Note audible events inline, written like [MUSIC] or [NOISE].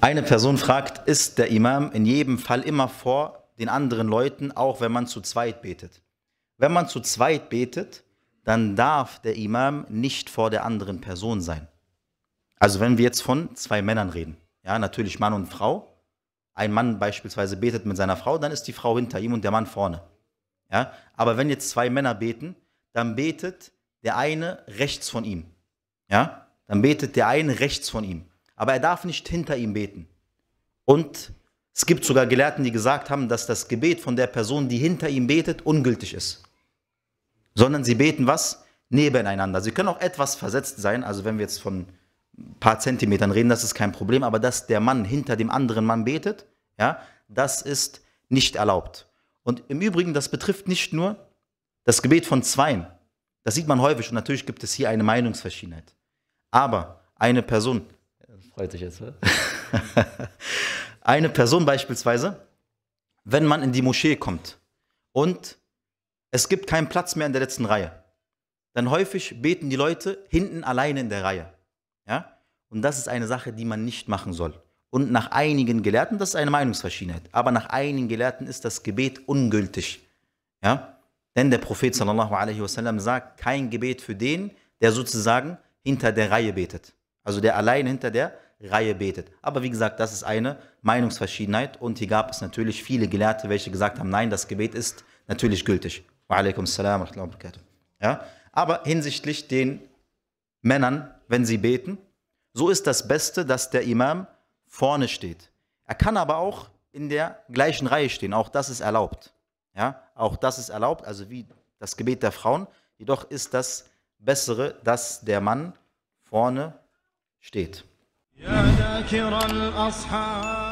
Eine Person fragt, ist der Imam in jedem Fall immer vor den anderen Leuten, auch wenn man zu zweit betet? Wenn man zu zweit betet, dann darf der Imam nicht vor der anderen Person sein. Also wenn wir jetzt von zwei Männern reden, ja, natürlich Mann und Frau, ein Mann beispielsweise betet mit seiner Frau, dann ist die Frau hinter ihm und der Mann vorne. Ja, aber wenn jetzt zwei Männer beten, dann betet der eine rechts von ihm. Ja, dann betet der eine rechts von ihm. Aber er darf nicht hinter ihm beten. Und es gibt sogar Gelehrten, die gesagt haben, dass das Gebet von der Person, die hinter ihm betet, ungültig ist. Sondern sie beten was? Nebeneinander. Sie können auch etwas versetzt sein, also wenn wir jetzt von ein paar Zentimetern reden, das ist kein Problem, aber dass der Mann hinter dem anderen Mann betet, ja, das ist nicht erlaubt. Und im Übrigen, das betrifft nicht nur das Gebet von Zweien. Das sieht man häufig und natürlich gibt es hier eine Meinungsverschiedenheit. Aber eine Person, freut sich jetzt, [LAUGHS] eine Person beispielsweise, wenn man in die Moschee kommt und es gibt keinen Platz mehr in der letzten Reihe, dann häufig beten die Leute hinten alleine in der Reihe. Ja? Und das ist eine Sache, die man nicht machen soll. Und nach einigen Gelehrten, das ist eine Meinungsverschiedenheit, aber nach einigen Gelehrten ist das Gebet ungültig. Ja? Denn der Prophet wasallam sagt, kein Gebet für den, der sozusagen hinter der Reihe betet. Also der allein hinter der Reihe betet. Aber wie gesagt, das ist eine Meinungsverschiedenheit und hier gab es natürlich viele Gelehrte, welche gesagt haben, nein, das Gebet ist natürlich gültig. Wa alaikum salam Ja? Aber hinsichtlich den Männern, wenn sie beten, so ist das Beste, dass der Imam vorne steht. Er kann aber auch in der gleichen Reihe stehen, auch das ist erlaubt. Ja, auch das ist erlaubt, also wie das Gebet der Frauen. Jedoch ist das Bessere, dass der Mann vorne steht. ذاكر الأصحاب.